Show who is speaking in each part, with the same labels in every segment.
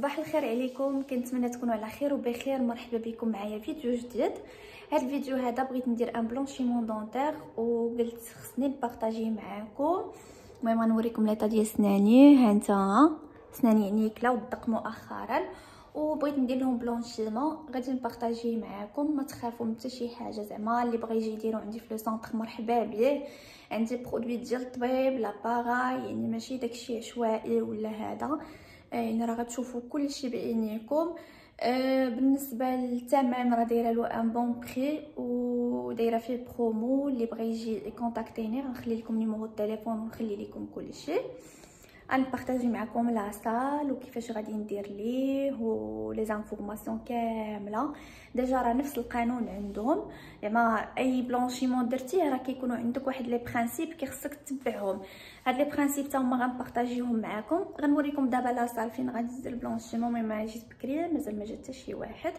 Speaker 1: صباح الخير عليكم. كنتمنى تكونوا على خير وبخير. مرحبا بكم معايا فيديو جديد. هذا الفيديو هذا بغيت ندير un blanchiment dentaire وقلت خصني نبارطاجيه معاكم. المهم غنوريكم l'état ديال سناني. ها انت. سناني يعني كلاو الدق مؤخرا. وبغيت ندير لهم blanchiment غادي نبارطاجيه معاكم. ما تخافوا من حتى شي حاجة. زعما اللي بغى يجي يديرو عندي في le centre مرحبا به عندي produit ديال الطبيب l'appareil يعني ماشي داكشي عشوائي ولا هذا. يعني راه غتشوفوا كلشي بعينيكم أه بالنسبة للثمن راه دايرة له un bon prix ودايره فيه برومو اللي بغى يجي يكونتاكتيني غنخلي لكم numéro التليفون ونخلي لكم كلشي. غنبارطاجي معكم la salle وكيفاش غادي ندير ليه و les informations كامله déjà راه نفس القانون عندهم زعما اي blanchiment درتيه راه كيكونوا عندك واحد les principes كيخصك تتبعهم هاد les principes تا هما غنبارطاجيهم معكم غنوريكم دابا la salle فين غادي ندير ال blanchiment ما جيت بكري مازال ما جا حتى شي واحد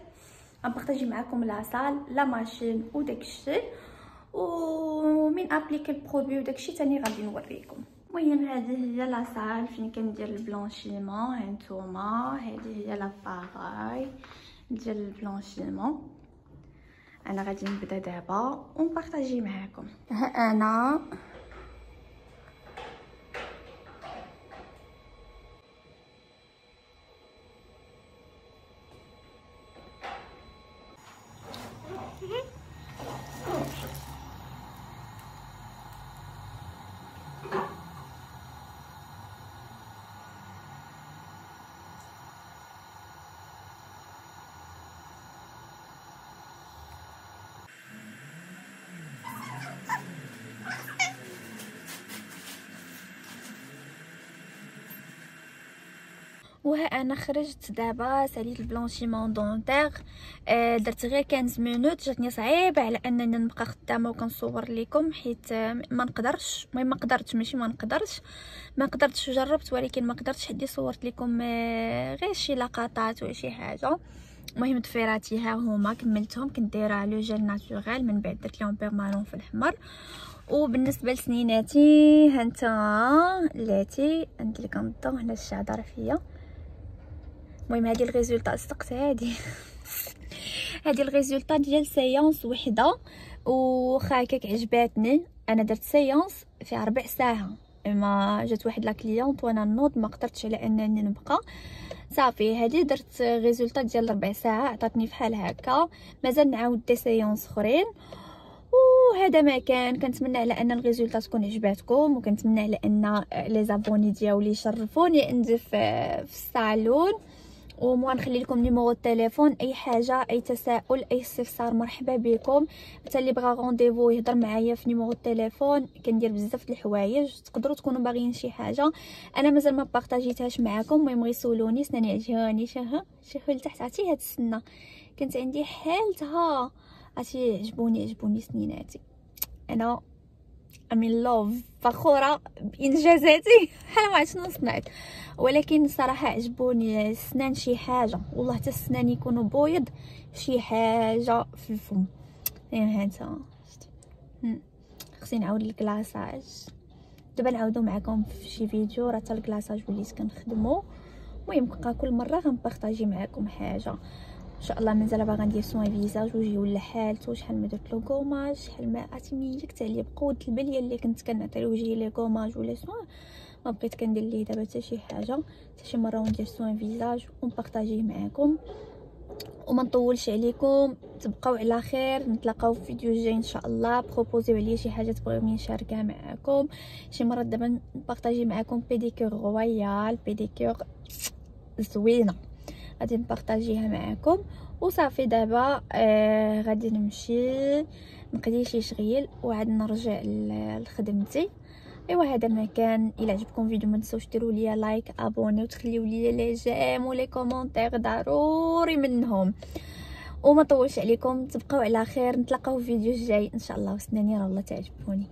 Speaker 1: غنبارطاجي معكم la salle la machine وداكشي ونابليكي ال produit وداكشي تاني غادي نوريكم المهم هذه هي la salle فين كندير ال blanchiment هانتوما هذه هي l'appareil ديال ال blanchiment أنا غادي نبدأ دابا ونبارطاجي معاكم. ها أنا وها أنا خرجت دابا ساليت ال blanchiment dentaire آه درت غير 15 minutes جاتني صعيبه على أنني نبقى خدامة وكنصور لكم حيت ما نقدرش المهم ما قدرتش ماشي ما نقدرش ما قدرتش جربت ولكن ما قدرتش حدي صورت لكم آه غير شي لقطات ولا شي حاجة. المهم ضفيراتي ها هما كملتهم كنت دايرة le gel naturel من بعد درت لهم permanent في الاحمر وبالنسبة لسنيناتي هانتا لاتي عند الكنطه هنا الشعر فيا. المهم هذه ال résultat صدقت هذه هذه ال résultat ديال séance وحدة وخا هكاك عجباتني. أنا درت séance في ربع ساعة. ما جات واحد la cliente وأنا نوض ما قدرتش على أنني نبقى. صافي هذه درت résultat ديال ربع ساعة. عطاتني فحال هكا. مازال نعاود des séances أخرين. وهذا ما كان. كنتمنى على أن ال résultat تكون عجباتكم وكنتمنى على أن les abonnés ديالي يشرفوني عندي في الصالون. ومو نخلي لكم numéro التليفون اي حاجة اي تساؤل اي استفسار مرحبا بكم حتى اللي بغى rendez-vous يهضر معايا في numéro التليفون كندير بزاف د الحوايج تقدروا تكونوا باغيين شي حاجة أنا مازال ما بارطاجيتهاش معاكم المهم غير سولوني سناني عجباني شوفوا شوفوا لتحت عرفتي هاد السنة كنت عندي حالتها عرفتي عجبوني عجبوني سنيناتي أنا امين لوف فخورة بانجازاتي بحال ما شنو صنعت ولكن صراحة عجبوني السنان شي حاجة. والله حتى السنان يكونوا بويض شي حاجة في الفم. ها انت خصني نعاود الكلاصاج. دابا نعاودو معكم في شي فيديو. راه حتى الكلاصاج وليت كنخدمو. المهم كل مرة غنبارطاجي معكم حاجة. إن شاء الله مازال باغا ندير soin visage وجهي ولا حالته شحال ما درت له gommage شحال ما جكت عليا بقوة البليه اللي كنت كنعطي لوجهي les gommages ولا soins ما بقيت كندير ليه دابا حتى شي حاجة حتى شي مرة وندير soin visage ونبارطاجيه معكم وما نطولش عليكم تبقاو على خير نتلاقاو في فيديو جاي إن شاء الله. بروبوزيو عليا شي حاجة تبغيوني نشاركها معكم شي مرة دابا نبارطاجي معكم pédicure royale pédicure زوينة. غادي نبارطاجيها معكم وصافي دابا آه غادي نمشي نقضي شي شغيل وعاد نرجع لخدمتي. ايوا هذا ما كان إلا عجبكم الفيديو ما تنسوش ديروا لي like abonner وتخليو لي les j'aime و les commentaires ضروري منهم. وما طولش عليكم تبقاو على خير نتلاقاو في فيديو جاي. إن شاء الله وسناني راه والله تعجبوني.